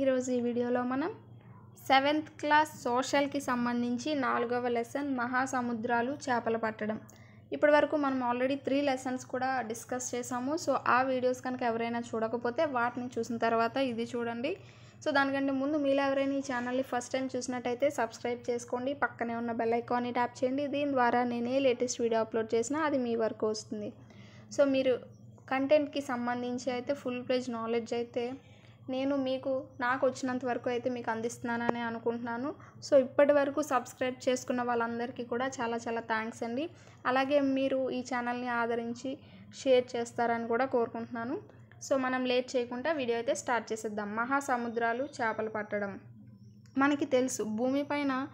ఈరోజు ఈ వీడియోలో మనం సెవెంత్ క్లాస్ సోషల్కి సంబంధించి నాలుగవ లెసన్ మహాసముద్రాలు చేపలు పట్టడం. ఇప్పటి వరకు మనం ఆల్రెడీ త్రీ లెసన్స్ కూడా డిస్కస్ చేసాము. సో ఆ వీడియోస్ కనుక ఎవరైనా చూడకపోతే వాటిని చూసిన తర్వాత ఇది చూడండి. సో దానికంటే ముందు మీలో ఎవరైనా ఈ ఛానల్ని ఫస్ట్ టైం చూసినట్టయితే సబ్స్క్రైబ్ చేసుకోండి. పక్కనే ఉన్న బెల్ ఐకాన్ని ట్యాప్ చేయండి. దీని ద్వారా నేనే లేటెస్ట్ వీడియో అప్లోడ్ చేసినా అది మీ వరకు వస్తుంది. సో మీరు కంటెంట్కి సంబంధించి అయితే ఫుల్ ప్లేజ్ నాలెడ్జ్ అయితే నేను మీకు నాకు వచ్చినంత వరకు అయితే మీకు అందిస్తున్నానని అనుకుంటున్నాను. సో ఇప్పటి వరకు సబ్స్క్రైబ్ చేసుకున్న వాళ్ళందరికీ కూడా చాలా చాలా థ్యాంక్స్ అండి. అలాగే మీరు ఈ ఛానల్ని ఆదరించి షేర్ చేస్తారని కూడా కోరుకుంటున్నాను. సో మనం లేట్ చేయకుండా వీడియో అయితే స్టార్ట్ చేసేద్దాం. మహాసముద్రాలు చేపలు పట్టడం. మనకి తెలుసు భూమిపైన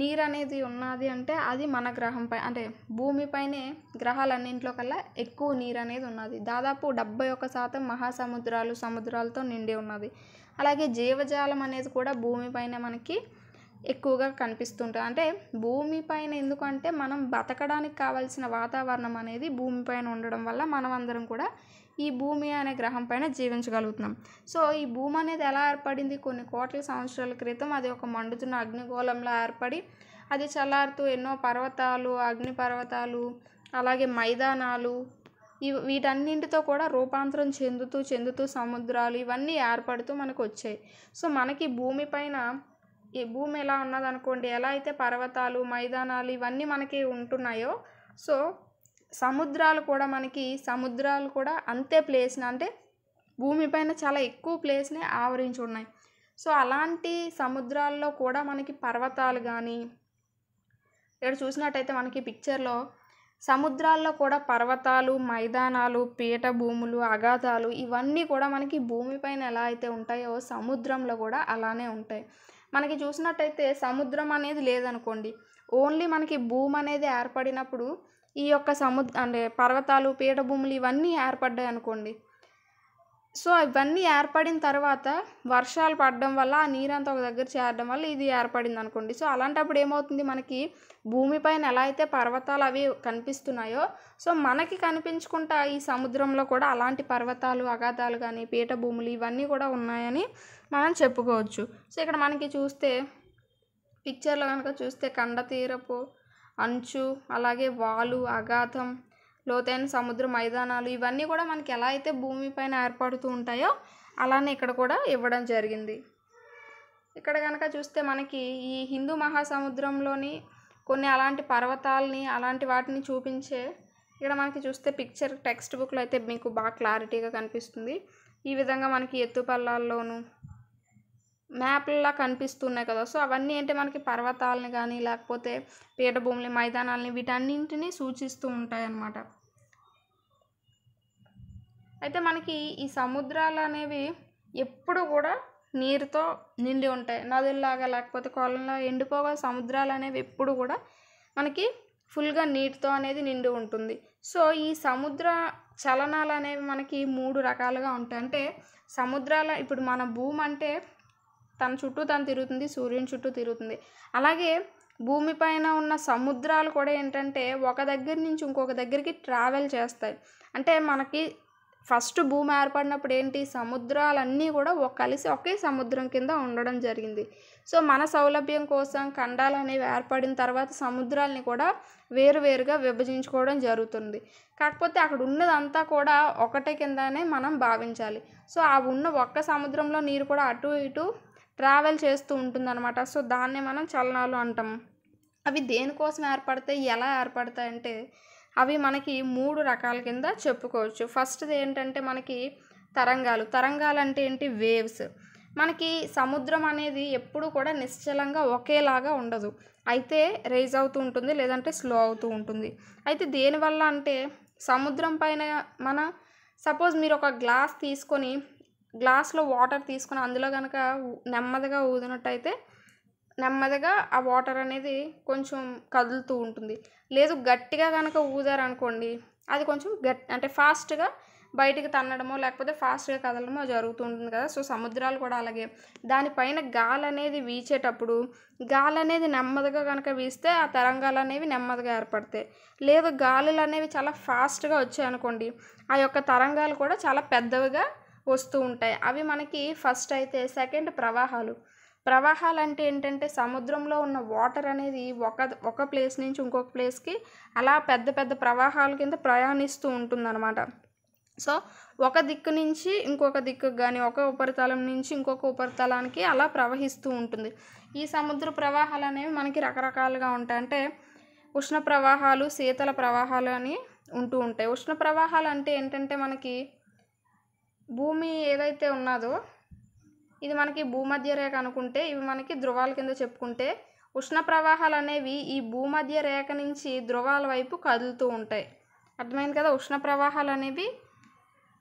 నీరు అనేది ఉన్నది అంటే అది మన గ్రహంపై అంటే భూమిపైనే గ్రహాలన్నింటిలో కల్లా ఎక్కువ నీరు అనేది ఉన్నది. దాదాపు డెబ్బై ఒక శాతం మహాసముద్రాలు సముద్రాలతో నిండి ఉన్నది. అలాగే జీవజాలం అనేది కూడా భూమిపైన మనకి ఎక్కువగా కనిపిస్తుంటుంది. అంటే భూమిపైన ఎందుకంటే మనం బతకడానికి కావాల్సిన వాతావరణం అనేది భూమిపైన ఉండడం వల్ల మనం అందరం కూడా ఈ భూమి అనే గ్రహం పైన జీవించగలుగుతున్నాం. సో ఈ భూమి అనేది ఎలా ఏర్పడింది? కొన్ని కోట్ల సంవత్సరాల క్రితం అది ఒక మండుతున్న అగ్నిగోళంలో ఏర్పడి అది చల్లారుతూ ఎన్నో పర్వతాలు అగ్ని పర్వతాలు అలాగే మైదానాలు ఇవి వీటన్నింటితో కూడా రూపాంతరం చెందుతూ చెందుతూ సముద్రాలు ఇవన్నీ ఏర్పడుతూ మనకు వచ్చాయి సో మనకి భూమిపైన ఈ భూమి ఎలా ఉన్నదనుకోండి ఎలా అయితే పర్వతాలు మైదానాలు ఇవన్నీ మనకి ఉంటున్నాయో సో సముద్రాలు కూడా మనకి సముద్రాలు కూడా అంతే ప్లేస్ని అంటే భూమిపైన చాలా ఎక్కువ ప్లేస్ని ఆవరించి ఉన్నాయి. సో అలాంటి సముద్రాల్లో కూడా మనకి పర్వతాలు కానీ ఇక్కడ చూసినట్టయితే మనకి పిక్చర్లో సముద్రాల్లో కూడా పర్వతాలు మైదానాలు పీఠభూములు అగాధాలు ఇవన్నీ కూడా మనకి భూమిపైన ఎలా అయితే ఉంటాయో సముద్రంలో కూడా అలానే ఉంటాయి. మనకి చూసినట్టయితే సముద్రం అనేది లేదనుకోండి. ఓన్లీ మనకి భూమి అనేది ఏర్పడినప్పుడు ఈ యొక్క సముద్ర అంటే పర్వతాలు పీఠభూములు ఇవన్నీ ఏర్పడ్డాయి అనుకోండి. సో ఇవన్నీ ఏర్పడిన తర్వాత వర్షాలు పడడం వల్ల ఆ నీరంతా ఒక దగ్గర చేరడం వల్ల ఇది ఏర్పడింది అనుకోండి. సో అలాంటప్పుడు ఏమవుతుంది? మనకి భూమిపైన ఎలా అయితే పర్వతాలు అవి కనిపిస్తున్నాయో సో మనకి కనిపించుకుంటా ఈ సముద్రంలో కూడా అలాంటి పర్వతాలు అగాధాలు కానీ పీఠభూములు ఇవన్నీ కూడా ఉన్నాయని మనం చెప్పుకోవచ్చు. సో ఇక్కడ మనకి చూస్తే పిక్చర్లో కనుక చూస్తే కండ తీరపు అంచు అలాగే వాలు అగాధం లోతైన సముద్ర మైదానాలు ఇవన్నీ కూడా మనకి ఎలా అయితే భూమిపైన ఏర్పడుతూ ఉంటాయో అలానే ఇక్కడ కూడా ఇవ్వడం జరిగింది. ఇక్కడ కనుక చూస్తే మనకి ఈ హిందూ మహాసముద్రంలోని కొన్ని అలాంటి పర్వతాలని అలాంటి వాటిని చూపించే ఇక్కడ మనకి చూస్తే పిక్చర్ టెక్స్ట్ బుక్లో అయితే మీకు బాగా క్లారిటీగా కనిపిస్తుంది. ఈ విధంగా మనకి ఎత్తుపల్లాల్లోనూ మ్యాప్లలా కనిపిస్తున్నాయి కదా! సో అవన్నీ ఏంటి మనకి పర్వతాలని కానీ లేకపోతే పీఠభూములు మైదానాలని వీటన్నింటినీ సూచిస్తూ ఉంటాయి అన్నమాట అయితే మనకి ఈ సముద్రాలు అనేవి ఎప్పుడు కూడా నీరుతో నిండి ఉంటాయి. నదుల్లాగా లేకపోతే కొలంలో ఎండిపోగా సముద్రాలు అనేవి ఎప్పుడు కూడా మనకి ఫుల్గా నీటితో అనేది నిండి ఉంటుంది. సో ఈ సముద్ర చలనాలు అనేవి మనకి మూడు రకాలుగా ఉంటాయి. అంటే సముద్రాల ఇప్పుడు మన భూమి అంటే తన చుట్టూ తను తిరుగుతుంది సూర్యుని చుట్టూ తిరుగుతుంది. అలాగే భూమిపైన ఉన్న సముద్రాలు కూడా ఏంటంటే ఒక దగ్గర నుంచి ఇంకొక దగ్గరికి ట్రావెల్ చేస్తాయి. అంటే మనకి ఫస్ట్ భూమి ఏర్పడినప్పుడు ఏంటి? సముద్రాలన్నీ కూడా ఒక కలిసి ఒకే సముద్రం కింద ఉండడం జరిగింది. సో మన సౌలభ్యం కోసం ఖండాలు అనేవి ఏర్పడిన తర్వాత సముద్రాలని కూడా వేరువేరుగా విభజించుకోవడం జరుగుతుంది. కాకపోతే అక్కడ ఉన్నదంతా కూడా ఒకటే కిందనే మనం భావించాలి. సో ఆ ఉన్న ఒక్క సముద్రంలో నీరు కూడా అటు ఇటు ట్రావెల్ చేస్తూ ఉంటుందన్నమాట. సో దాన్నే మనం చలనాలు అంటాం. అవి దేనికోసం ఏర్పడతాయి? ఎలా ఏర్పడతాయి అంటే అవి మనకి మూడు రకాల కింద చెప్పుకోవచ్చు. ఫస్ట్ది ఏంటంటే మనకి తరంగాలు. తరంగాలు అంటే ఏంటి? వేవ్స్. మనకి సముద్రం అనేది ఎప్పుడు కూడా నిశ్చలంగా ఒకేలాగా ఉండదు. అయితే రైజ్ అవుతూ ఉంటుంది లేదంటే స్లో అవుతూ ఉంటుంది. అయితే దేనివల్ల అంటే సముద్రం పైన మన సపోజ్ మీరు ఒక గ్లాస్ తీసుకొని గ్లాస్లో వాటర్ తీసుకొని అందులో కనుక నెమ్మదిగా ఊదినట్టయితే నెమ్మదిగా ఆ వాటర్ అనేది కొంచెం కదులుతూ ఉంటుంది. లేదు గట్టిగా కనుక ఊదారనుకోండి అది కొంచెం గట్ అంటే ఫాస్ట్గా బయటికి తన్నడమో లేకపోతే ఫాస్ట్గా కదలడమో జరుగుతూ ఉంటుంది కదా. సో సముద్రాలు కూడా అలాగే. దానిపైన గాలి అనేది వీచేటప్పుడు గాలి అనేది నెమ్మదిగా కనుక వీస్తే ఆ తరంగాలు అనేవి నెమ్మదిగా ఏర్పడతాయి. లేదు గాలులు అనేవి చాలా ఫాస్ట్గా వచ్చాయి అనుకోండి ఆ యొక్క తరంగాలు కూడా చాలా పెద్దవిగా వస్తూ ఉంటాయి. అవి మనకి ఫస్ట్ అయితే సెకండ్ ప్రవాహాలు. ప్రవాహాలు అంటే ఏంటంటే సముద్రంలో ఉన్న వాటర్ అనేది ఒక ఒక ప్లేస్ నుంచి ఇంకొక ప్లేస్కి అలా పెద్ద పెద్ద ప్రవాహాల కింద ప్రయాణిస్తూ ఉంటుందన్నమాట. సో ఒక దిక్కు నుంచి ఇంకొక దిక్కు కానీ ఒక ఉపరితలం నుంచి ఇంకొక ఉపరితలానికి అలా ప్రవహిస్తూ ఉంటుంది. ఈ సముద్ర ప్రవాహాలు అనేవి మనకి రకరకాలుగా ఉంటాయి. అంటే ఉష్ణ ప్రవాహాలు శీతల ప్రవాహాలు అని ఉంటూ ఉంటాయి. ఉష్ణ ప్రవాహాలు అంటే ఏంటంటే మనకి భూమి ఏదైతే ఉన్నదో ఇది మనకి భూమధ్య రేఖ అనుకుంటే ఇవి మనకి ధ్రువాల కింద చెప్పుకుంటే ఉష్ణ ప్రవాహాలు అనేవి ఈ భూమధ్య రేఖ నుంచి ధ్రువాల వైపు కదులుతూ ఉంటాయి. అర్థమైంది కదా? ఉష్ణ ప్రవాహాలు అనేవి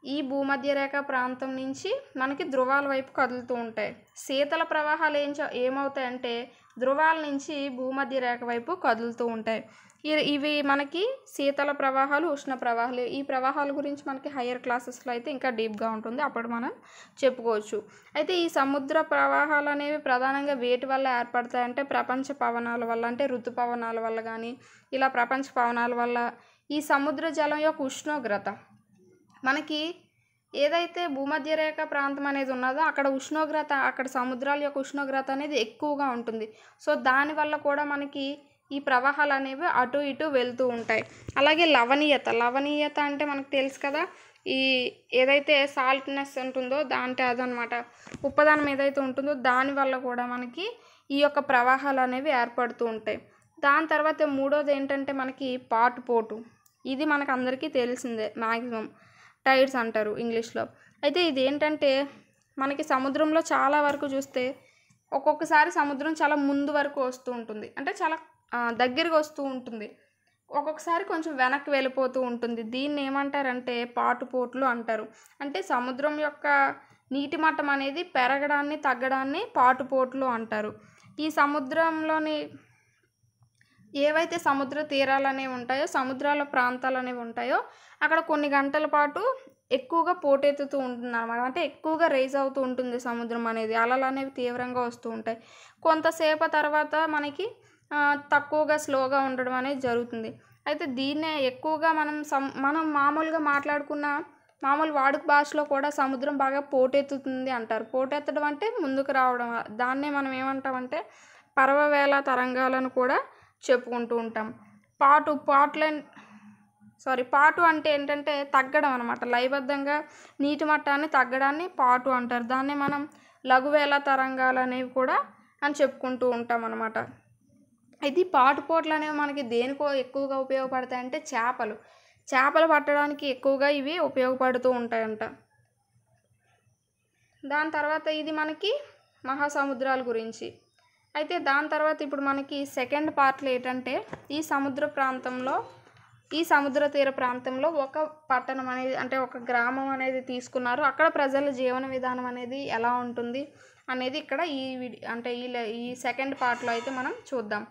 ఈ భూమధ్య రేఖ ప్రాంతం నుంచి మనకి ధ్రువాల వైపు కదులుతూ ఉంటాయి. శీతల ప్రవాహాలు ఏం ఏమవుతాయంటే ధ్రువాల నుంచి భూమధ్య రేఖ వైపు కదులుతూ ఉంటాయి. ఇవి మనకి శీతల ప్రవాహాలు ఉష్ణ ప్రవాహాలు ఈ ప్రవాహాల గురించి మనకి హయ్యర్ క్లాసెస్లో అయితే ఇంకా డీప్గా ఉంటుంది. అప్పుడు మనం చెప్పుకోవచ్చు. అయితే ఈ సముద్ర ప్రవాహాలు అనేవి ప్రధానంగా వేటి వల్ల ఏర్పడతాయంటే ప్రపంచ పవనాల వల్ల అంటే ఋతుపవనాల వల్ల కానీ ఇలా ప్రపంచ పవనాల వల్ల ఈ సముద్ర జలం యొక్క ఉష్ణోగ్రత. మనకి ఏదైతే భూమధ్య రేఖ ప్రాంతం అనేది ఉన్నదో అక్కడ ఉష్ణోగ్రత అక్కడ సముద్రాల యొక్క ఉష్ణోగ్రత అనేది ఎక్కువగా ఉంటుంది. సో దానివల్ల కూడా మనకి ఈ ప్రవాహాలు అనేవి అటు ఇటు వెళ్తూ ఉంటాయి. అలాగే లవణీయత లవణీయత అంటే మనకు తెలుసు కదా ఈ ఏదైతే సాల్ట్నెస్ ఉంటుందో దాంట్లో అదనమాట. ఉప్పదనం ఏదైతే ఉంటుందో దానివల్ల కూడా మనకి ఈ యొక్క ప్రవాహాలు అనేవి ఏర్పడుతూ ఉంటాయి. దాని తర్వాత మూడోది ఏంటంటే మనకి పాటుపోటు ఇది మనకు అందరికీ తెలిసిందే మ్యాక్సిమం టైడ్స్ అంటారు ఇంగ్లీష్లో. అయితే ఇది ఏంటంటే మనకి సముద్రంలో చాలా వరకు చూస్తే ఒక్కొక్కసారి సముద్రం చాలా ముందు వరకు వస్తూ ఉంటుంది. అంటే చాలా దగ్గరికి వస్తూ ఉంటుంది. ఒక్కొక్కసారి కొంచెం వెనక్కి వెళ్ళిపోతూ ఉంటుంది. దీన్ని ఏమంటారంటే పాటుపోట్లు అంటారు. అంటే సముద్రం యొక్క నీటి మట్టం అనేది పెరగడాన్ని తగ్గడాన్ని పాటుపోట్లు అంటారు. ఈ సముద్రంలోని ఏవైతే సముద్ర తీరాలు అనేవి ఉంటాయో సముద్రాల ప్రాంతాలు అనేవి ఉంటాయో అక్కడ కొన్ని గంటల పాటు ఎక్కువగా పోటెత్తుతూ ఉంటుంది అనమాట అంటే ఎక్కువగా రైజ్ అవుతూ ఉంటుంది సముద్రం అనేది. అలలు అనేవి తీవ్రంగా వస్తూ ఉంటాయి. కొంతసేపు తర్వాత మనకి తక్కువగా స్లోగా ఉండడం అనేది జరుగుతుంది. అయితే దీన్నే ఎక్కువగా మనం సం మనం మామూలుగా మాట్లాడుకున్న మామూలు వాడుక భాషలో కూడా సముద్రం బాగా పోటెత్తుతుంది అంటారు. పోటెత్తడం అంటే ముందుకు రావడం. దాన్నే మనం ఏమంటామంటే పర్వవేళ తరంగాలను కూడా చెప్పుకుంటూ ఉంటాం. పాటు పాటులన్ సారీ పాటు అంటే ఏంటంటే తగ్గడం అనమాట లయబద్ధంగా నీటి మట్టాన్ని తగ్గడాన్ని పాటు అంటారు. దాన్ని మనం లఘువేళ తరంగాలు అనేవి కూడా అని చెప్పుకుంటూ ఉంటాం అనమాట ఇది పాటుపోట్లు అనేవి మనకి దేనికో ఎక్కువగా ఉపయోగపడతాయంటే చేపలు. చేపలు పట్టడానికి ఎక్కువగా ఇవి ఉపయోగపడుతూ ఉంటాయంట. దాని తర్వాత ఇది మనకి మహాసముద్రాల గురించి. అయితే దాని తర్వాత ఇప్పుడు మనకి సెకండ్ పార్ట్లో ఏంటంటే ఈ సముద్ర ప్రాంతంలో ఈ సముద్ర తీర ప్రాంతంలో ఒక పట్టణం అనేది అంటే ఒక గ్రామం అనేది తీసుకున్నారు. అక్కడ ప్రజల జీవన విధానం అనేది ఎలా ఉంటుంది అనేది ఇక్కడ ఈ అంటే ఈ ఈ సెకండ్ పార్ట్లో అయితే మనం చూద్దాం.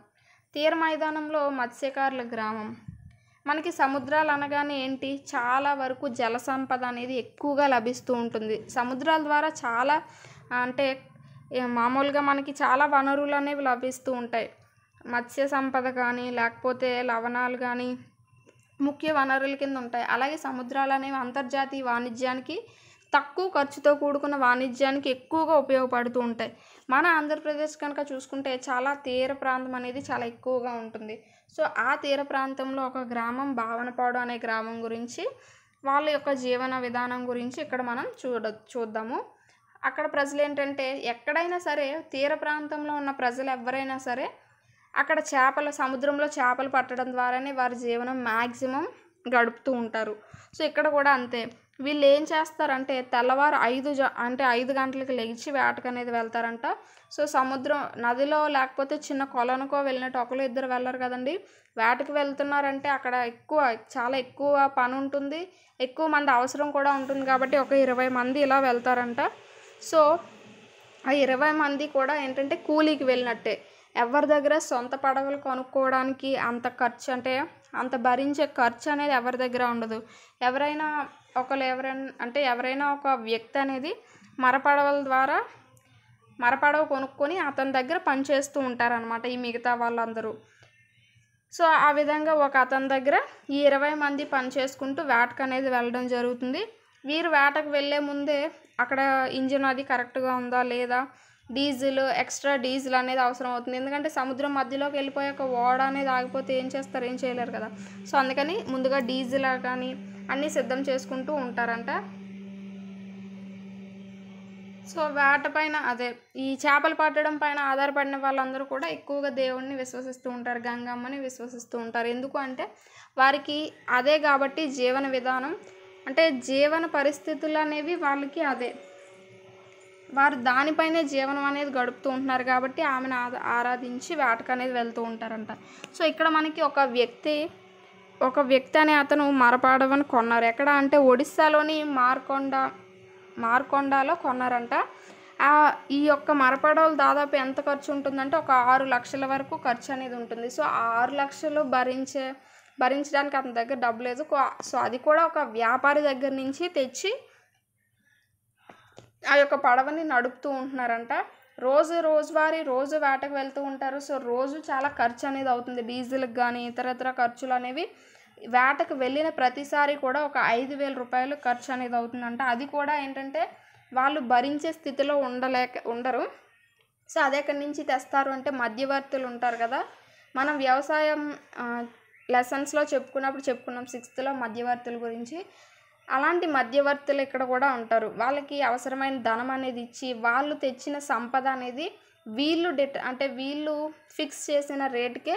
తీర మైదానంలో మత్స్యకారుల గ్రామం. మనకి సముద్రాలు అనగానే ఏంటి? చాలా వరకు జల సంపద అనేది ఎక్కువగా లభిస్తూ ఉంటుంది. సముద్రాల ద్వారా చాలా అంటే మామూలుగా మనకి చాలా వనరులు అనేవి లభిస్తూ ఉంటాయి. మత్స్య సంపద కానీ లేకపోతే లవణాలు కానీ ముఖ్య వనరుల కింద ఉంటాయి. అలాగే సముద్రాలు అనేవి అంతర్జాతీయ వాణిజ్యానికి తక్కువ ఖర్చుతో కూడుకున్న వాణిజ్యానికి ఎక్కువగా ఉపయోగపడుతూ ఉంటాయి. మన ఆంధ్రప్రదేశ్ కనుక చూసుకుంటే చాలా తీర ప్రాంతం అనేది చాలా ఎక్కువగా ఉంటుంది. సో ఆ తీర ప్రాంతంలో ఒక గ్రామం భావనపాడు అనే గ్రామం గురించి వాళ్ళ యొక్క జీవన విధానం గురించి ఇక్కడ మనం చూడ చూద్దాము. అక్కడ ప్రజలు ఏంటంటే ఎక్కడైనా సరే తీర ప్రాంతంలో ఉన్న ప్రజలు ఎవరైనా సరే అక్కడ చేపలు సముద్రంలో చేపలు పట్టడం ద్వారానే వారి జీవనం మ్యాక్సిమం గడుపుతూ ఉంటారు. సో ఇక్కడ కూడా అంతే. వీళ్ళు ఏం చేస్తారంటే తెల్లవారు ఐదు జ అంటే ఐదు గంటలకు లేచి వేటకు అనేది వెళ్తారంట. సో సముద్రం నదిలో లేకపోతే చిన్న కొలనుకో వెళ్ళినట్టు ఒకరు ఇద్దరు వెళ్ళరు కదండి. వేటకు వెళ్తున్నారంటే అక్కడ ఎక్కువ చాలా ఎక్కువ పని ఉంటుంది. ఎక్కువ మంది అవసరం కూడా ఉంటుంది కాబట్టి ఒక ఇరవై మంది ఇలా వెళ్తారంట. సో ఆ ఇరవై మంది కూడా ఏంటంటే కూలీకి వెళ్ళినట్టే. ఎవరి దగ్గర సొంత పడవలు కొనుక్కోవడానికి అంత ఖర్చు అంటే అంత భరించే ఖర్చు అనేది ఎవరి దగ్గర ఉండదు. ఎవరైనా ఒకరు ఎవరైనా అంటే ఎవరైనా ఒక వ్యక్తి అనేది మరపడవల ద్వారా మరపడవ కొనుక్కొని అతని దగ్గర పనిచేస్తూ ఉంటారనమాట ఈ మిగతా వాళ్ళందరూ. సో ఆ విధంగా ఒక అతని దగ్గర ఈ ఇరవై మంది పని చేసుకుంటూ వేటకు అనేది వెళ్ళడం జరుగుతుంది. వీరు వేటకు వెళ్ళే ముందే అక్కడ ఇంజిన్ అది కరెక్ట్గా ఉందా లేదా డీజిల్ ఎక్స్ట్రా డీజిల్ అనేది అవసరం అవుతుంది. ఎందుకంటే సముద్రం మధ్యలోకి వెళ్ళిపోయాక ఓడ అనేది ఆగిపోతే ఏం చేస్తారు? ఏం చేయలేరు కదా. సో అందుకని ముందుగా డీజిల్ కానీ అన్నీ సిద్ధం చేసుకుంటూ ఉంటారంట. సో వేట పైన అదే ఈ చేపలు పట్టడం పైన ఆధారపడిన వాళ్ళందరూ కూడా ఎక్కువగా దేవుణ్ణి విశ్వసిస్తూ ఉంటారు. గంగమ్మని విశ్వసిస్తూ ఉంటారు. ఎందుకు అంటే వారికి అదే కాబట్టి జీవన విధానం అంటే జీవన పరిస్థితులు అనేవి వాళ్ళకి అదే. వారు దానిపైనే జీవనం అనేది గడుపుతూ ఉంటున్నారు కాబట్టి ఆమెను ఆరాధించి వేటకు అనేది వెళ్తూ ఉంటారంట. సో ఇక్కడ మనకి ఒక వ్యక్తి ఒక వ్యక్తి అనే అతను మరపాడవని కొన్నారు. ఎక్కడ అంటే ఒడిస్సాలోని మార్కొండ మార్కొండలో కొన్నారంట. ఈ యొక్క మరపడవలు దాదాపు ఎంత ఖర్చు ఉంటుందంటే ఒక ఆరు లక్షల వరకు ఖర్చు అనేది ఉంటుంది. సో ఆ ఆరు లక్షలు భరించే భరించడానికి అతని దగ్గర డబ్బు లేదు సో అది కూడా ఒక వ్యాపారి దగ్గర నుంచి తెచ్చి ఆ యొక్క పడవని నడుపుతూ ఉంటున్నారంట. రోజు రోజువారీ రోజు వేటకు వెళ్తూ ఉంటారు. సో రోజు చాలా ఖర్చు అనేది అవుతుంది. డీజిల్కి కానీ ఇతర ఇతర ఖర్చులు అనేవి వేటకు వెళ్ళిన ప్రతిసారి కూడా ఒక ఐదు వేల రూపాయలు ఖర్చు అనేది అవుతుందంట. అది కూడా ఏంటంటే వాళ్ళు భరించే స్థితిలో ఉండలేక ఉండరు. సో అది ఎక్కడి నుంచి తెస్తారు అంటే మధ్యవర్తులు ఉంటారు కదా. మనం వ్యవసాయం లెసన్స్లో చెప్పుకున్నప్పుడు చెప్పుకున్నాం సిక్స్త్లో మధ్యవర్తుల గురించి. అలాంటి మధ్యవర్తులు ఇక్కడ కూడా ఉంటారు. వాళ్ళకి అవసరమైన ధనం అనేది ఇచ్చి వాళ్ళు తెచ్చిన సంపద అనేది వీళ్ళు డిట అంటే వీళ్ళు ఫిక్స్ చేసిన రేటుకే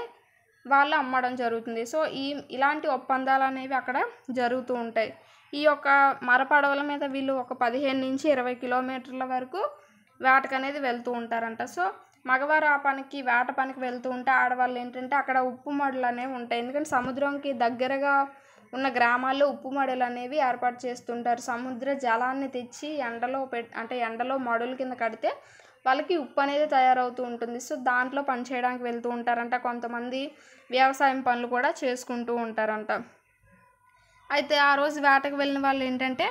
వాళ్ళు అమ్మడం జరుగుతుంది. సో ఈ ఇలాంటి ఒప్పందాలు అనేవి అక్కడ జరుగుతూ ఉంటాయి. ఈ యొక్క మరపడవల మీద వీళ్ళు ఒక పదిహేను నుంచి ఇరవై కిలోమీటర్ల వరకు వేటకు అనేది వెళ్తూ ఉంటారంట. సో మగవారు ఆ పనికి వేట పనికి వెళ్తూ ఉంటే ఆడవాళ్ళు ఏంటంటే అక్కడ ఉప్పు మడులు అనేవి ఉంటాయి. ఎందుకంటే సముద్రంకి దగ్గరగా ఉన్న గ్రామాల్లో ఉప్పు మడులు అనేవి ఏర్పాటు చేస్తుంటారు. సముద్ర జలాన్ని తెచ్చి ఎండలో పెట్ అంటే ఎండలో మడుల కింద కడితే వాళ్ళకి ఉప్పు అనేది తయారవుతూ ఉంటుంది. సో దాంట్లో పని చేయడానికి వెళ్తూ ఉంటారంట. కొంతమంది వ్యవసాయం పనులు కూడా చేసుకుంటూ ఉంటారంట. అయితే ఆ రోజు వేటకు వెళ్ళిన వాళ్ళు ఏంటంటే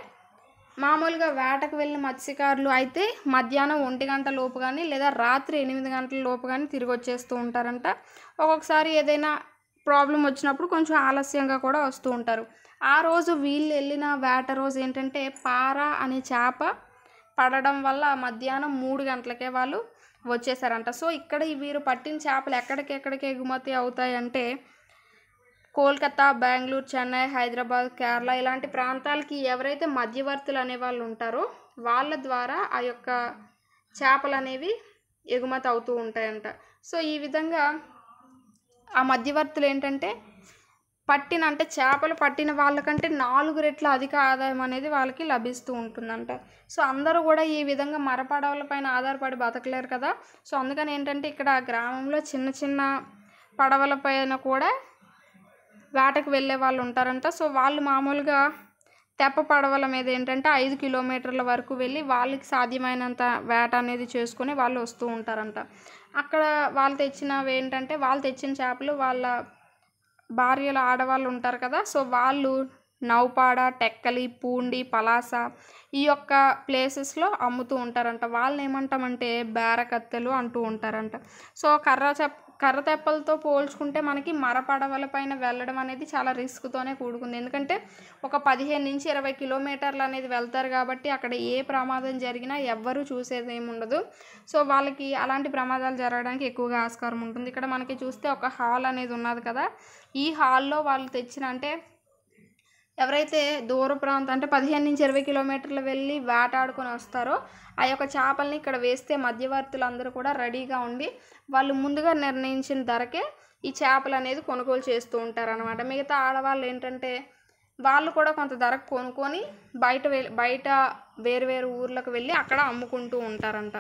మామూలుగా వేటకు వెళ్ళిన మత్స్యకారులు అయితే మధ్యాహ్నం ఒంటి గంట లోపు కానీ లేదా రాత్రి ఎనిమిది గంటల లోపు కానీ తిరిగి వచ్చేస్తూ ఉంటారంట. ఒక్కొక్కసారి ఏదైనా ప్రాబ్లం వచ్చినప్పుడు కొంచెం ఆలస్యంగా కూడా వస్తూ ఉంటారు. ఆ రోజు వీళ్ళు వెళ్ళిన వేట రోజు ఏంటంటే పార అనే చేప పడడం వల్ల మధ్యాహ్నం మూడు గంటలకే వాళ్ళు వచ్చేసారంట. సో ఇక్కడ వీరు పట్టిన చేపలు ఎక్కడికెక్కడికి ఎగుమతి అవుతాయంటే కోల్కతా బెంగళూరు చెన్నై హైదరాబాద్ కేరళ ఇలాంటి ప్రాంతాలకి ఎవరైతే మధ్యవర్తులు అనే వాళ్ళు ఉంటారో వాళ్ళ ద్వారా ఆ యొక్క చేపలు అనేవి ఎగుమతి అవుతూ ఉంటాయంట. సో ఈ విధంగా ఆ మధ్యవర్తులు ఏంటంటే పట్టిన అంటే చేపలు పట్టిన వాళ్ళకంటే నాలుగు రెట్ల అధిక ఆదాయం అనేది వాళ్ళకి లభిస్తూ ఉంటుందంట. సో అందరూ కూడా ఈ విధంగా మరపడవల పైన ఆధారపడి బతకలేరు కదా. సో అందుకని ఏంటంటే ఇక్కడ గ్రామంలో చిన్న చిన్న పడవల పైన కూడా వేటకు వెళ్ళే వాళ్ళు ఉంటారంట. సో వాళ్ళు మామూలుగా తెప్ప పడవల మీద ఏంటంటే ఐదు కిలోమీటర్ల వరకు వెళ్ళి వాళ్ళకి సాధ్యమైనంత వేట అనేది చేసుకొని వాళ్ళు వస్తూ ఉంటారంట. అక్కడ వాళ్ళు తెచ్చినవి ఏంటంటే వాళ్ళు తెచ్చిన చేపలు వాళ్ళ భార్యలు ఆడవాళ్ళు ఉంటారు కదా సో వాళ్ళు నౌపాడ టెక్కలి పూండి పలాస ఈ యొక్క ప్లేసెస్లో అమ్ముతూ ఉంటారంట. వాళ్ళని ఏమంటామంటే బేరకత్తెలు అంటూ ఉంటారంట. సో కర్ర చేప కర్ర తెప్పలతో పోల్చుకుంటే మనకి మరపడవల పైన వెళ్ళడం అనేది చాలా రిస్క్తోనే కూడుకుంది. ఎందుకంటే ఒక పదిహేను నుంచి ఇరవై కిలోమీటర్లు అనేది వెళ్తారు కాబట్టి అక్కడ ఏ ప్రమాదం జరిగినా ఎవ్వరూ చూసేది ఏమి ఉండదు. సో వాళ్ళకి అలాంటి ప్రమాదాలు జరగడానికి ఎక్కువగా ఆస్కారం ఉంటుంది. ఇక్కడ మనకి చూస్తే ఒక హాల్ అనేది ఉన్నది కదా. ఈ హాల్లో వాళ్ళు తెచ్చిన అంటే ఎవరైతే దూర ప్రాంతం అంటే పదిహేను నుంచి ఇరవై కిలోమీటర్లు వెళ్ళి వేటాడుకొని వస్తారో ఆ యొక్క చేపల్ని ఇక్కడ వేస్తే మధ్యవర్తులు అందరూ కూడా రెడీగా ఉండి వాళ్ళు ముందుగా నిర్ణయించిన ధరకే ఈ చేపలు అనేది కొనుగోలు చేస్తూ ఉంటారనమాట మిగతా ఆడవాళ్ళు ఏంటంటే వాళ్ళు కూడా కొంత ధరకు కొనుక్కొని బయట వె- బయట వేరు వేరు ఊర్లకు వెళ్ళి అక్కడ అమ్ముకుంటూ ఉంటారంట.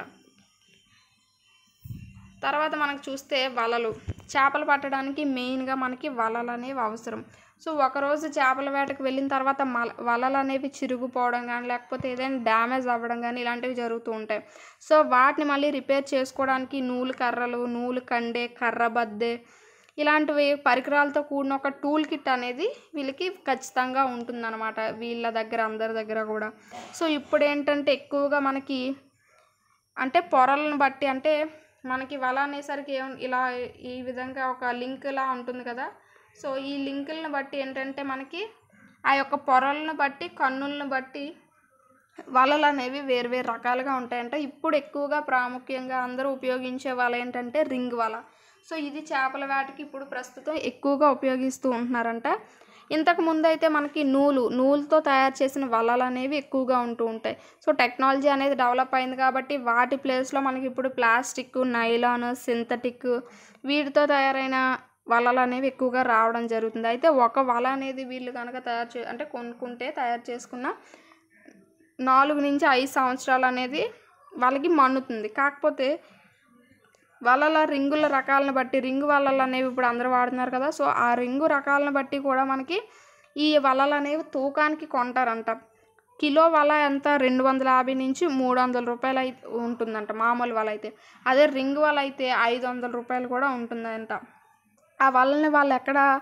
తర్వాత మనకు చూస్తే వలలు. చేపలు పట్టడానికి మెయిన్గా మనకి వలలు అనేవి అవసరం. సో ఒకరోజు చేపల వేటకు వెళ్ళిన తర్వాత మల వలలు అనేవి చిరిగిపోవడం కానీ లేకపోతే ఏదైనా డ్యామేజ్ అవ్వడం కానీ ఇలాంటివి జరుగుతూ ఉంటాయి. సో వాటిని మళ్ళీ రిపేర్ చేసుకోవడానికి నూలు కర్రలు నూలు కండే కర్ర బద్దే ఇలాంటివి పరికరాలతో కూడిన ఒక టూల్ కిట్ అనేది వీళ్ళకి ఖచ్చితంగా ఉంటుందన్నమాట. వీళ్ళ దగ్గర అందరి దగ్గర కూడా. సో ఇప్పుడు ఏంటంటే ఎక్కువగా మనకి అంటే పొరలను బట్టి అంటే మనకి వల అనేసరికి ఏం ఇలా ఈ విధంగా ఒక లింక్ లా ఉంటుంది కదా. సో ఈ లింకులను బట్టి ఏంటంటే మనకి ఆ యొక్క పొరలను బట్టి కన్నులను బట్టి వలలు అనేవి వేరు వేరు రకాలుగా ఉంటాయంట. ఇప్పుడు ఎక్కువగా ప్రాముఖ్యంగా అందరూ ఉపయోగించే వల ఏంటంటే రింగ్ వల. సో ఇది చేపల వేటకి ఇప్పుడు ప్రస్తుతం ఎక్కువగా ఉపయోగిస్తూ ఉంటున్నారంట. ఇంతకు ముందు అయితే మనకి నూలు నూలుతో తయారు చేసిన వలలు అనేవి ఎక్కువగా ఉంటూ ఉంటాయి. సో టెక్నాలజీ అనేది డెవలప్ అయింది కాబట్టి వాటి ప్లేస్లో మనకి ఇప్పుడు ప్లాస్టిక్ నైలాన్ సింథటిక్ వీటితో తయారైన వలలు అనేవి ఎక్కువగా రావడం జరుగుతుంది. అయితే ఒక వల అనేది వీళ్ళు కనుక తయారు చే అంటే కొనుక్కుంటే తయారు చేసుకున్న నాలుగు నుంచి ఐదు సంవత్సరాలు అనేది వాళ్ళకి మన్నుతుంది. కాకపోతే వలల రింగుల రకాలను బట్టి రింగు వలలు అనేవి ఇప్పుడు అందరూ వాడుతున్నారు కదా. సో ఆ రింగు రకాలను బట్టి కూడా మనకి ఈ వలలు అనేవి తూకానికి కొంటారంట. కిలో వల ఎంత? రెండు వందల యాభై నుంచి మూడు వందల రూపాయలు అయితే ఉంటుందంట. మామూలు వల అయితే. అదే రింగు వల అయితే ఐదు వందల రూపాయలు కూడా ఉంటుందంట. ఆ వలని వాళ్ళు ఎక్కడ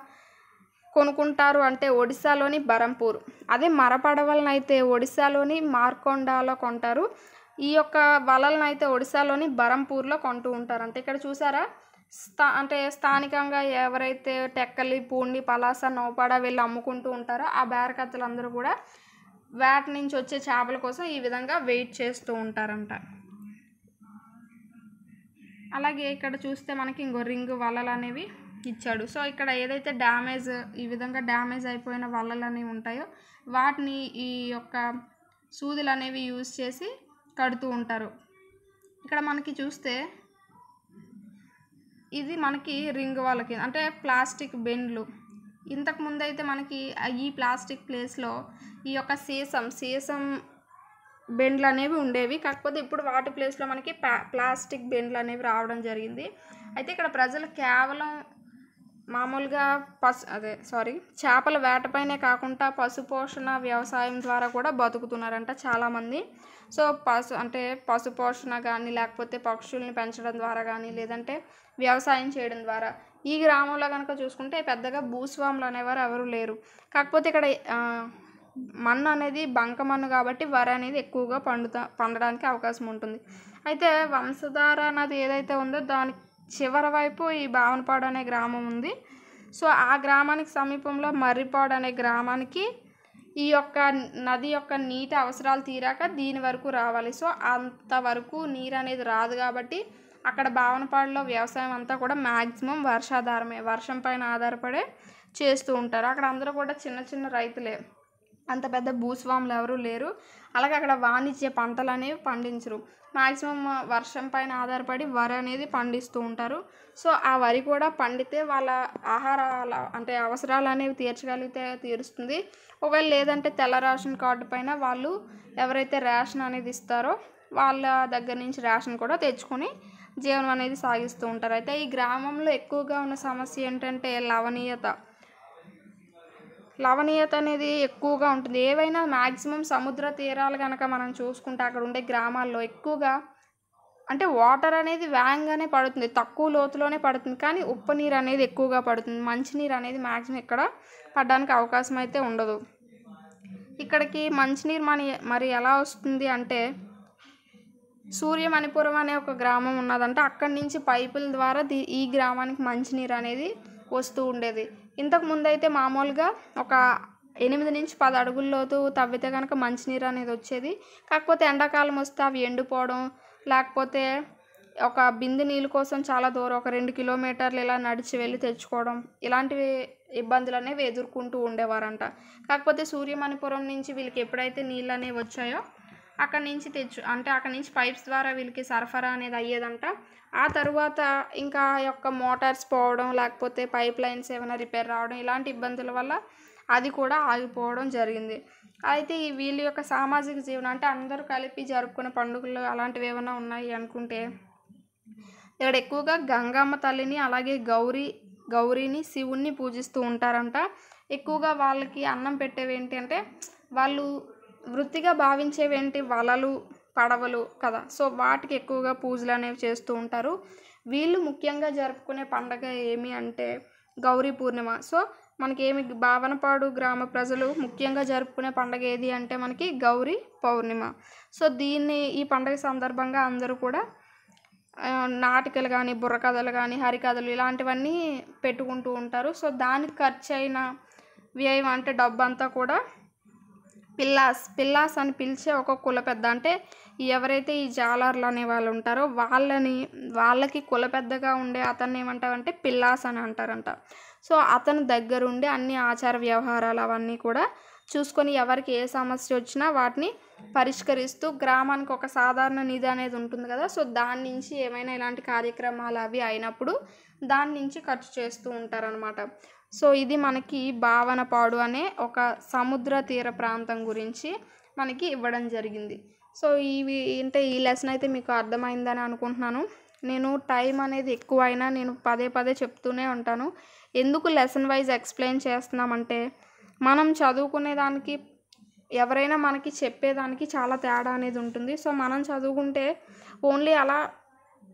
కొనుక్కుంటారు అంటే ఒడిశాలోని బరంపూర్. అదే మరపడవలనైతే అయితే ఒడిశాలోని మార్కొండాలో కొంటారు. ఈ యొక్క వలలను అయితే ఒడిశాలోని బరంపూర్లో కొంటూ ఉంటారంట. ఇక్కడ చూసారా? స్థా అంటే స్థానికంగా ఎవరైతే టెక్కలి పూండి పలాస నౌపాడ వీళ్ళు అమ్ముకుంటూ ఉంటారో ఆ బేరకత్తలందరూ కూడా వేట నుంచి వచ్చే చేపల కోసం ఈ విధంగా వెయిట్ చేస్తూ ఉంటారంట. అలాగే ఇక్కడ చూస్తే మనకి ఇంకో రింగ్ వలలు అనేవి ఇచ్చాడు. సో ఇక్కడ ఏదైతే డ్యామేజ్ ఈ విధంగా డ్యామేజ్ అయిపోయిన వలలు అనేవి ఉంటాయో వాటిని ఈ యొక్క సూదులు అనేవి యూజ్ చేసి కడుతూ ఉంటారు. ఇక్కడ మనకి చూస్తే ఇది మనకి రింగ్ వాళ్ళకి అంటే ప్లాస్టిక్ బెండ్లు. ఇంతకు ముందైతే అయితే మనకి ఈ ప్లాస్టిక్ ప్లేస్లో ఈ యొక్క సీసం సీసం బెండ్లు అనేవి ఉండేవి. కాకపోతే ఇప్పుడు వాటి ప్లేస్లో మనకి ప్లాస్టిక్ బెండ్లు అనేవి రావడం జరిగింది. అయితే ఇక్కడ ప్రజలు కేవలం మామూలుగా పశు అదే సారీ చేపల వేటపైనే కాకుండా పశుపోషణ వ్యవసాయం ద్వారా కూడా బతుకుతున్నారంట చాలామంది. సో పశు అంటే పశుపోషణ కానీ లేకపోతే పక్షుల్ని పెంచడం ద్వారా కానీ లేదంటే వ్యవసాయం చేయడం ద్వారా ఈ గ్రామంలో కనుక చూసుకుంటే పెద్దగా భూస్వాములు అనేవారు ఎవరు లేరు. కాకపోతే ఇక్కడ మన్ను అనేది బంక మన్ను కాబట్టి వరి అనేది ఎక్కువగా పండుతా పండడానికి అవకాశం ఉంటుంది. అయితే వంశధార నది ఏదైతే ఉందో దాని చివరి వైపు ఈ బావనపాడు అనే గ్రామం ఉంది. సో ఆ గ్రామానికి సమీపంలో మర్రిపాడు అనే గ్రామానికి ఈ యొక్క నది యొక్క నీటి అవసరాలు తీరాక దీని వరకు రావాలి. సో అంతవరకు నీరు అనేది రాదు కాబట్టి అక్కడ భావనపాడులో వ్యవసాయం అంతా కూడా మ్యాక్సిమం వర్షాధారమే వర్షం పైన ఆధారపడే చేస్తూ ఉంటారు. అక్కడ అందరూ కూడా చిన్న చిన్న రైతులే. అంత పెద్ద భూస్వాములు ఎవరూ లేరు. అలాగే అక్కడ వాణిజ్య పంటలు అనేవి పండించరు. మ్యాక్సిమం వర్షం పైన ఆధారపడి వరి అనేది పండిస్తూ ఉంటారు. సో ఆ వరి కూడా పండితే వాళ్ళ ఆహారాల అంటే అవసరాలు అనేవి తీర్చగలిగితే తీరుస్తుంది. ఒకవేళ లేదంటే తెల్ల రేషన్ కార్డు పైన వాళ్ళు ఎవరైతే రేషన్ అనేది ఇస్తారో వాళ్ళ దగ్గర నుంచి రేషన్ కూడా తెచ్చుకొని జీవనం అనేది సాగిస్తూ ఉంటారు. అయితే ఈ గ్రామంలో ఎక్కువగా ఉన్న సమస్య ఏంటంటే లవణీయత. లవణీయత అనేది ఎక్కువగా ఉంటుంది. ఏవైనా మ్యాక్సిమం సముద్ర తీరాలు కనుక మనం చూసుకుంటే అక్కడ ఉండే గ్రామాల్లో ఎక్కువగా అంటే వాటర్ అనేది వేగంగానే పడుతుంది. తక్కువ లోతులోనే పడుతుంది. కానీ ఉప్పు నీరు అనేది ఎక్కువగా పడుతుంది. మంచినీరు అనేది మ్యాక్సిమం ఇక్కడ పడడానికి అవకాశం అయితే ఉండదు. ఇక్కడికి మంచినీరు మన మరి ఎలా వస్తుంది అంటే సూర్యమణిపురం అనే ఒక గ్రామం ఉన్నదంటే. అక్కడి నుంచి పైపుల ద్వారా ఈ గ్రామానికి మంచినీరు అనేది వస్తూ ఉండేది. ఇంతకు ముందు అయితే మామూలుగా ఒక ఎనిమిది నుంచి పది అడుగుల లోతు తవ్వితే కనుక మంచినీరు అనేది వచ్చేది. కాకపోతే ఎండాకాలం వస్తే అవి ఎండిపోవడం లేకపోతే ఒక బిందు నీళ్ళ కోసం చాలా దూరం ఒక రెండు కిలోమీటర్లు ఇలా నడిచి వెళ్ళి తెచ్చుకోవడం ఇలాంటివి ఇబ్బందులు అనేవి ఎదుర్కొంటూ ఉండేవారంట. కాకపోతే సూర్యమణిపురం నుంచి వీళ్ళకి ఎప్పుడైతే నీళ్ళు అనేవి వచ్చాయో అక్కడి నుంచి తెచ్చు అంటే అక్కడి నుంచి పైప్స్ ద్వారా వీళ్ళకి సరఫరా అనేది అయ్యేదంట. ఆ తర్వాత ఇంకా ఆ యొక్క మోటార్స్ పోవడం లేకపోతే పైప్ లైన్స్ ఏమైనా రిపేర్ రావడం ఇలాంటి ఇబ్బందుల వల్ల అది కూడా ఆగిపోవడం జరిగింది. అయితే ఈ వీళ్ళ యొక్క సామాజిక జీవనం అంటే అందరూ కలిపి జరుపుకునే పండుగలు అలాంటివి ఏమైనా ఉన్నాయి అనుకుంటే? ఇక్కడ ఎక్కువగా గంగమ్మ తల్లిని అలాగే గౌరీ గౌరీని శివుణ్ణి పూజిస్తూ ఉంటారంట. ఎక్కువగా వాళ్ళకి అన్నం పెట్టేవి ఏంటి అంటే వాళ్ళు వృత్తిగా భావించేవేంటి? వలలు పడవలు కదా. సో వాటికి ఎక్కువగా పూజలు అనేవి చేస్తూ ఉంటారు. వీళ్ళు ముఖ్యంగా జరుపుకునే పండగ ఏమి అంటే గౌరీ పూర్ణిమ. సో మనకి ఏమి భావనపాడు గ్రామ ప్రజలు ముఖ్యంగా జరుపుకునే పండగ ఏది అంటే మనకి గౌరీ పౌర్ణిమ. సో దీన్ని ఈ పండగ సందర్భంగా అందరూ కూడా నాటికలు కానీ బుర్రకథలు కానీ హరికథలు ఇలాంటివన్నీ పెట్టుకుంటూ ఉంటారు. సో దానికి ఖర్చు అయిన వ్యయం అంటే డబ్బంతా కూడా పిల్లాస్ పిల్లాస్ అని పిలిచే ఒక కుల పెద్ద. అంటే ఎవరైతే ఈ జాలర్లు అనే వాళ్ళు ఉంటారో వాళ్ళని వాళ్ళకి కుల పెద్దగా ఉండే అతన్ని ఏమంటారంటే పిల్లాస్ అని అంటారంట. సో అతను దగ్గరుండి అన్ని ఆచార వ్యవహారాలు అవన్నీ కూడా చూసుకొని ఎవరికి ఏ సమస్య వచ్చినా వాటిని పరిష్కరిస్తూ గ్రామానికి ఒక సాధారణ నిధి అనేది ఉంటుంది కదా. సో దాని నుంచి ఏమైనా ఇలాంటి కార్యక్రమాలు అవి అయినప్పుడు దాని నుంచి ఖర్చు చేస్తూ ఉంటారనమాట సో ఇది మనకి భావనపాడు అనే ఒక సముద్ర తీర ప్రాంతం గురించి మనకి ఇవ్వడం జరిగింది. సో ఇవి అంటే ఈ లెసన్ అయితే మీకు అర్థమైందని అనుకుంటున్నాను. నేను టైం అనేది ఎక్కువైనా నేను పదే పదే చెప్తూనే ఉంటాను. ఎందుకు లెసన్ వైజ్ ఎక్స్ప్లెయిన్ చేస్తున్నామంటే మనం చదువుకునే దానికి ఎవరైనా మనకి చెప్పేదానికి చాలా తేడా అనేది ఉంటుంది. సో మనం చదువుకుంటే ఓన్లీ అలా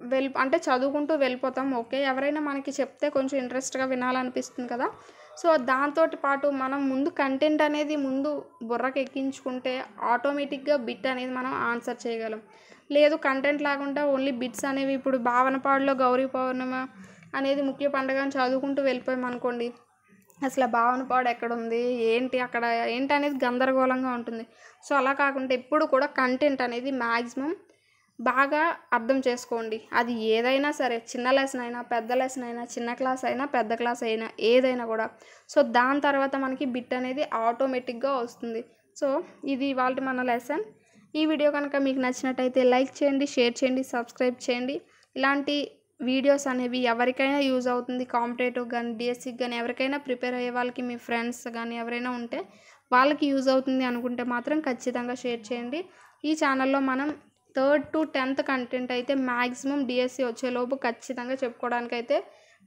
వెళ్ళి అంటే చదువుకుంటూ వెళ్ళిపోతాం ఓకే? ఎవరైనా మనకి చెప్తే కొంచెం ఇంట్రెస్ట్గా వినాలనిపిస్తుంది కదా? సో దాంతో పాటు మనం ముందు కంటెంట్ అనేది ముందు బుర్రకు ఎక్కించుకుంటే ఆటోమేటిక్గా బిట్ అనేది మనం ఆన్సర్ చేయగలం. లేదు కంటెంట్ లేకుండా ఓన్లీ బిట్స్ అనేవి ఇప్పుడు భావనపాడులో గౌరీ పౌర్ణమ అనేది ముఖ్య పండుగ అని చదువుకుంటూ వెళ్ళిపోయాం అనుకోండి అసలు భావనపాడు ఎక్కడ ఉంది ఏంటి అక్కడ? ఏంటి అనేది గందరగోళంగా ఉంటుంది. సో అలా కాకుండా ఎప్పుడు కూడా కంటెంట్ అనేది మ్యాక్సిమం బాగా అర్థం చేసుకోండి. అది ఏదైనా సరే చిన్న లెసన్ అయినా పెద్ద లెసన్ అయినా చిన్న క్లాస్ అయినా పెద్ద క్లాస్ అయినా ఏదైనా కూడా. సో దాని తర్వాత మనకి బిట్ అనేది ఆటోమేటిక్గా వస్తుంది. సో ఇది ఇవాళ మన లెసన్ ఈ వీడియో కనుక మీకు నచ్చినట్టయితే లైక్ చేయండి షేర్ చేయండి సబ్స్క్రైబ్ చేయండి. ఇలాంటి వీడియోస్ అనేవి ఎవరికైనా యూజ్ అవుతుంది. కాంపిటేటివ్ కానీ డిఎస్సికి కానీ ఎవరికైనా ప్రిపేర్ అయ్యే వాళ్ళకి మీ ఫ్రెండ్స్ కానీ ఎవరైనా ఉంటే వాళ్ళకి యూజ్ అవుతుంది అనుకుంటే మాత్రం ఖచ్చితంగా షేర్ చేయండి. ఈ ఛానల్లో మనం థర్డ్ టు టెన్త్ కంటెంట్ అయితే మ్యాక్సిమం డిఎస్సి వచ్చేలోపు ఖచ్చితంగా చెప్పుకోవడానికి అయితే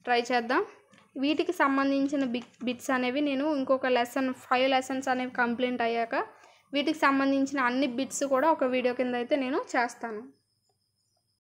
ట్రై చేద్దాం. వీటికి సంబంధించిన బిట్ బిట్స్ అనేవి నేను ఇంకొక లెసన్ ఫైవ్ లెసన్స్ అనేవి కంప్లీట్ అయ్యాక వీటికి సంబంధించిన అన్ని బిట్స్ కూడా ఒక వీడియో కింద అయితే నేను చేస్తాను.